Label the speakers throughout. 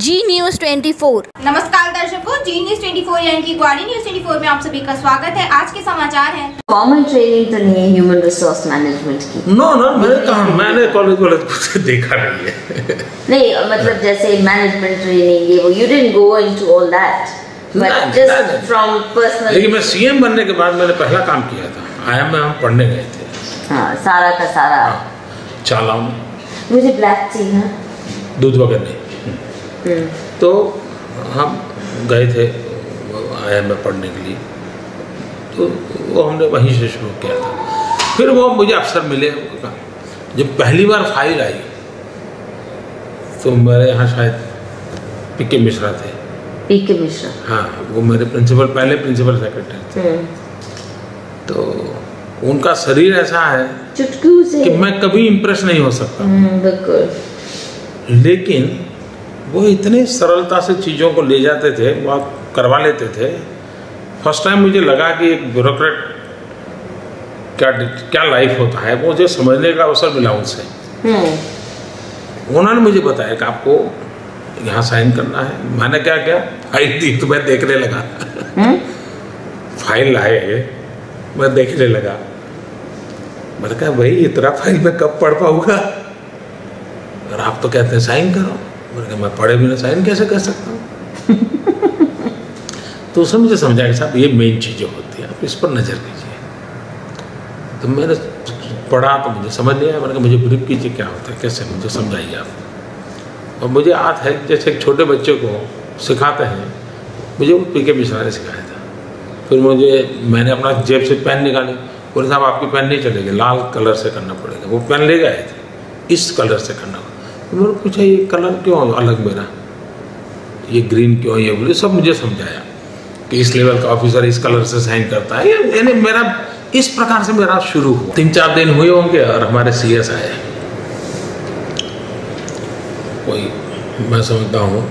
Speaker 1: News 24
Speaker 2: नमस्कार दर्शकों जी news 24 यानी कि ग्वाली न्यूज़ 24 में आप सभी का स्वागत है। आज के समाचार हैं।
Speaker 3: कॉमन ट्रेनिंग तो नहीं है ह्यूमन रिसोर्स मैनेजमेंट की।
Speaker 4: नो नो मैंने कहा मैंने कॉलेज वालेज कुछ देखा नहीं है।
Speaker 3: नहीं मतलब जैसे मैनेजमेंट ट्रेनिंग ये वो you didn't go into all that but just from personal
Speaker 4: लेकिन मैं सीएम बनने के बाद मैंने पहला काम किया था। आईएम में हम पढ़ने गए थे।
Speaker 3: हाँ सारा का सारा।
Speaker 4: हाँ चालाऊ
Speaker 3: मुझे ब्लैक टी हाँ
Speaker 4: दूध वगैरह तो हम गए थे आईएम में पढ़ने के लिए। तो वो हमने वहीं से शुरू किया था। फिर वो मुझे अवसर मिले जब पहली बार फ़ाइल आई तो मेरे यहाँ शायद पी के मिश्रा थे।
Speaker 3: पी के मिश्रा।
Speaker 4: हाँ वो मेरे प्रिंसिपल पहले प्रिंसिपल सेक्रेटरी थे। तो उनका शरीर ऐसा है
Speaker 3: चुटकू से
Speaker 4: कि मैं कभी इम्प्रेस नहीं हो सकता।
Speaker 3: हम्म, बिल्कुल।
Speaker 4: लेकिन वो इतने सरलता से चीज़ों को ले जाते थे वो आप करवा लेते थे। फ़र्स्ट टाइम मुझे लगा कि एक ब्यूरोक्रेट क्या क्या लाइफ होता है वो मुझे समझने का अवसर मिला उनसे।
Speaker 3: हम्म,
Speaker 4: उन्होंने मुझे बताया कि आपको यहाँ साइन करना है। मैंने क्या क्या? फ़ाइल दी तो मैं देखने लगा।
Speaker 3: हम्म,
Speaker 4: फ़ाइल लाए मैं देखने लगा। मैंने कहा भाई इतना फ़ाइल मैं कब पढ़ पाऊँगा? और आप तो कहते हैं साइन करो। मैंने मैं पढ़े बिना साइन कैसे कर सकता हूँ? तो उसने मुझे समझाया कि साहब, ये मेन चीज़ें होती हैं, आप इस पर नज़र कीजिए तो मैंने पढ़ा तो मुझे समझ आया, मैंने कहा, मुझे ब्रीफ कीजिए, क्या होता है, कैसे? मुझे समझाइए आप। और मुझे याद है, जैसे एक छोटे बच्चे को सिखाते हैं, मुझे वो पी के मिश्रा ने सिखाया था। फिर मुझे, मैंने अपना जेब से पेन निकाली। बोले, साहब, आपकी पेन नहीं चलेगी, लाल कलर से करना पड़ेगा। वो पेन ले गए थे, इस कलर से करना तो मैंने पूछा ये कलर क्यों अलग मेरा? ये ग्रीन क्यों ये बोले सब मुझे समझाया कि इस लेवल का ऑफिसर इस कलर से साइन करता है। यानी मेरा इस प्रकार से मेरा शुरू हुआ। तीन चार दिन हुए होंगे और हमारे सी एस आए। कोई मैं समझता हूँ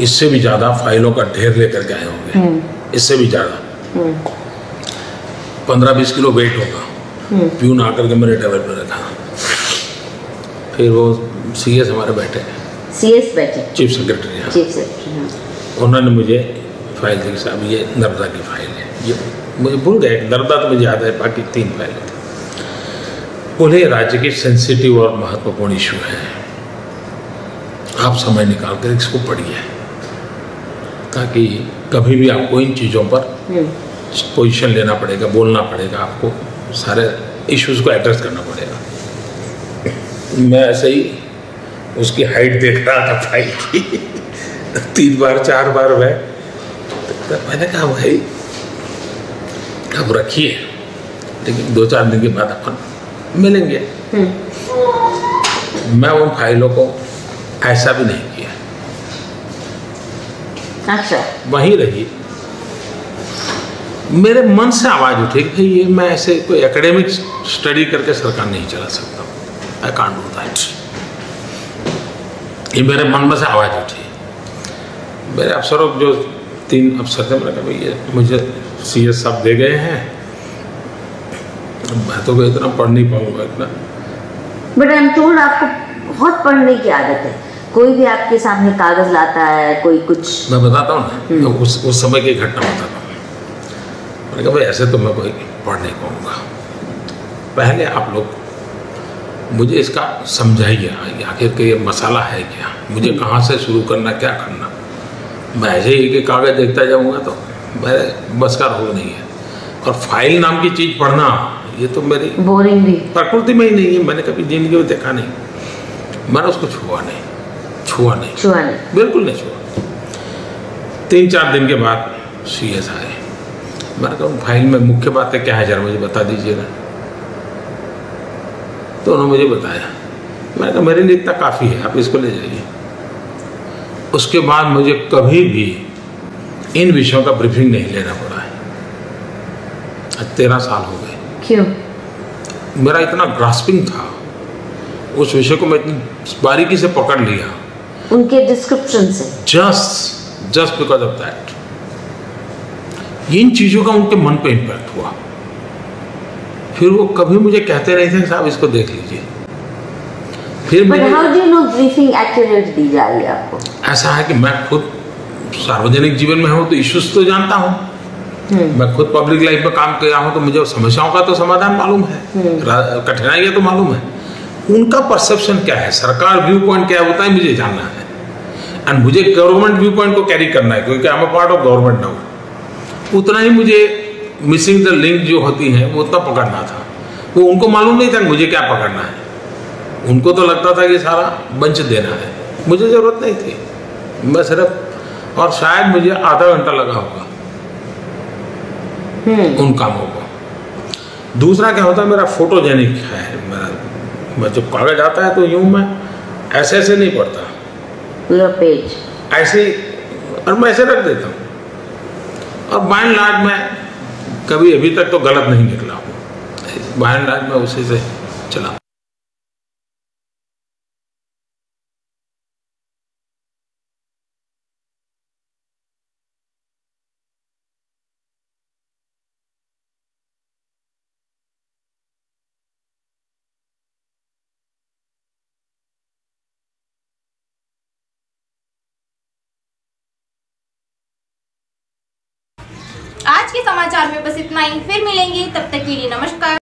Speaker 4: इससे भी ज़्यादा फाइलों का ढेर लेकर के आए होंगे। इससे भी ज़्यादा।
Speaker 3: हम्म,
Speaker 4: पंद्रह बीस किलो वेट होगा। प्यून आकर के मेरे टेबल पर रखा। फिर वो सी एस हमारे बैठे
Speaker 3: सीएस बैठे
Speaker 4: चीफ सेक्रेटरी यहाँ
Speaker 3: चीफ सेक्रेटरी हाँ।
Speaker 4: उन्होंने मुझे फ़ाइल दी साहब ये नर्मदा की फ़ाइल है। ये मुझे भूल गए नर्मदा तो मुझे याद है बाकी तीन फाइलें थी। बोले राज्य की सेंसिटिव और महत्वपूर्ण इशू है। आप समय निकाल कर इसको पढ़िए ताकि कभी भी आपको इन चीज़ों पर
Speaker 3: हम्म,
Speaker 4: पोजीशन लेना पड़ेगा बोलना पड़ेगा आपको सारे इश्यूज़ को एड्रेस करना पड़ेगा। मैं ऐसे ही उसकी हाइट देख रहा था फ़ाइल की तीन बार चार बार मैं तो मैंने कहा भाई अब रखिए। लेकिन दो चार दिन के बाद अपन मिलेंगे। मैं उन फाइलों को ऐसा भी नहीं किया।
Speaker 3: अच्छा।
Speaker 4: वहीं रही। मेरे मन से आवाज़ उठी कि भाई ये मैं ऐसे कोई एकेडमिक स्टडी करके सरकार नहीं चला सकता। आई कांट डू दैट ये मेरे मन में से आवाज़ उठी। मेरे अफसरों जो तीन अफसर थे मैंने कहा भाई ये मुझे सी एस साहब दे गए हैं। मैं तो कोई इतना पढ़ नहीं पाऊँगा इतना।
Speaker 3: बट आई एम टोल्ड आपको बहुत पढ़ने की आदत है। कोई भी आपके सामने कागज़ लाता है कोई कुछ।
Speaker 4: मैं बताता हूँ ना मैं उस उस समय की घटना बताता हूँ। मैंने कहा भाई ऐसे तो मैं कोई पढ़ नहीं पाऊँगा। पहले आप लोग मुझे इसका समझाइए आखिर के ये मसाला है क्या? मुझे कहाँ से शुरू करना क्या करना? मैं ऐसे ही कागज़ देखता जाऊँगा तो मेरे बस का रोग नहीं है। और फ़ाइल नाम की चीज़ पढ़ना ये तो मेरी
Speaker 3: बोरिंग भी।
Speaker 4: प्रकृति में ही नहीं है मैंने कभी ज़िंदगी में देखा नहीं। मैंने उसको छुआ नहीं छुआ नहीं।
Speaker 3: छुआ नहीं।
Speaker 4: बिल्कुल नहीं छुआ। तीन चार दिन के बाद सी एस आए मैंने कहा फ़ाइल में मुख्य बातें क्या है जरा मुझे बता दीजिएगा। तो उन्होंने मुझे बताया। मैंने कहा मेरे लिए इतना काफ़ी है आप इसको ले जाइए। उसके बाद मुझे कभी भी इन विषयों का ब्रीफिंग नहीं लेना पड़ा है। आज तेरह साल हो गए।
Speaker 3: क्यों?
Speaker 4: मेरा इतना ग्रास्पिंग था। उस विषय को मैं इतनी बारीकी से पकड़ लिया।
Speaker 3: उनके डिस्क्रिप्शन से।
Speaker 4: Just just because of that इन चीज़ों का उनके मन पे इम्पैक्ट हुआ। फिर वो कभी मुझे कहते नहीं थे साहब इसको देख लीजिए। फिर मैंने
Speaker 3: how do you know briefing accurate दी जा रही है आपको?
Speaker 4: ऐसा है कि मैं खुद सार्वजनिक जीवन में हूँ तो इश्यूज़ तो जानता हूँ।
Speaker 3: हम्म।
Speaker 4: मैं खुद पब्लिक लाइफ में काम किया हूँ तो मुझे समस्याओं का तो समाधान मालूम है। रा- कठिनाइयाँ तो मालूम है। उनका परसेप्शन क्या है? सरकार व्यू पॉइंट क्या होता है मुझे जानना है। एंड मुझे गवर्नमेंट व्यू पॉइंट को कैरी करना है क्योंकि I am part of government now उतना ही मुझे मिसिंग द लिंक जो होती है वो उतना पकड़ना था। वो उनको मालूम नहीं था मुझे क्या पकड़ना है। उनको तो लगता था कि सारा बंच देना है। मुझे ज़रूरत नहीं थी। मैं सिर्फ़ और शायद मुझे आधा घंटा लगा होगा।
Speaker 3: हम्म।
Speaker 4: उन कामों को। दूसरा क्या होता है मेरा फोटोजेनिक है। मेरा मैं जब कागज़ आता है तो यूँ मैं ऐसे ऐसे नहीं पढ़ता।
Speaker 3: पूरा पेज
Speaker 4: ऐसे और मैं ऐसे रख देता हूँ। और एंड लार्ज मैं कभी अभी तक तो गलत नहीं निकला हूँ बाय राज में उसी से चला।
Speaker 2: आज के समाचार में बस इतना ही। फिर मिलेंगे तब तक के लिए नमस्कार।